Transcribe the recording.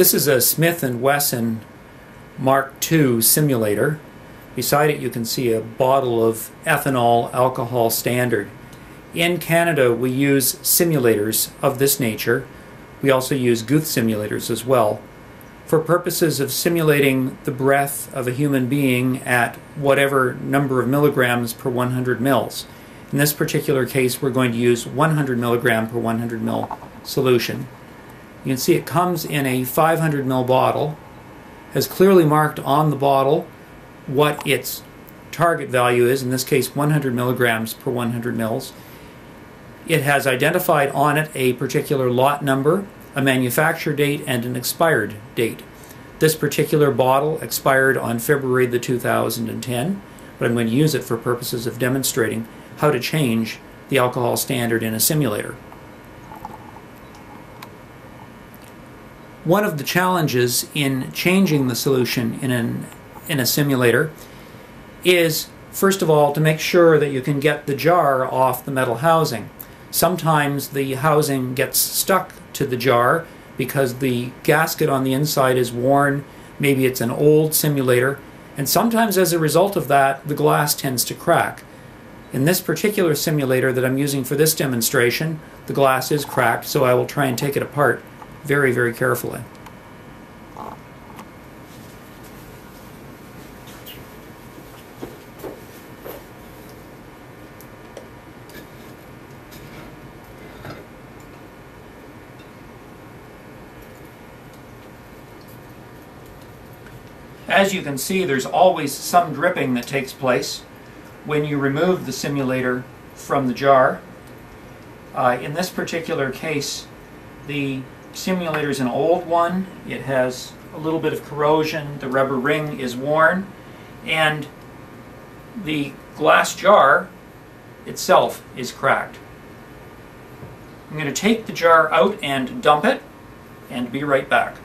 This is a Smith & Wesson Mark II simulator. Beside it you can see a bottle of ethanol alcohol standard. In Canada we use simulators of this nature. We also use Guth simulators as well for purposes of simulating the breath of a human being at whatever number of milligrams per 100 mils. In this particular case, we're going to use 100 milligram per 100 mil solution. You can see it comes in a 500 ml bottle, has clearly marked on the bottle what its target value is, in this case 100 milligrams per 100 mils. It has identified on it a particular lot number, a manufacture date, and an expired date. This particular bottle expired on February the 2010, but I'm going to use it for purposes of demonstrating how to change the alcohol standard in a simulator. One of the challenges in changing the solution in, an, in a simulator is, first of all, to make sure that you can get the jar off the metal housing. Sometimes the housing gets stuck to the jar because the gasket on the inside is worn, maybe it's an old simulator, and sometimes as a result of that, the glass tends to crack. In this particular simulator that I'm using for this demonstration, the glass is cracked, so I will try and take it apart very, very carefully. As you can see, there's always some dripping that takes place when you remove the simulator from the jar. Uh, in this particular case, the simulator is an old one. It has a little bit of corrosion. The rubber ring is worn. And the glass jar itself is cracked. I'm going to take the jar out and dump it and be right back.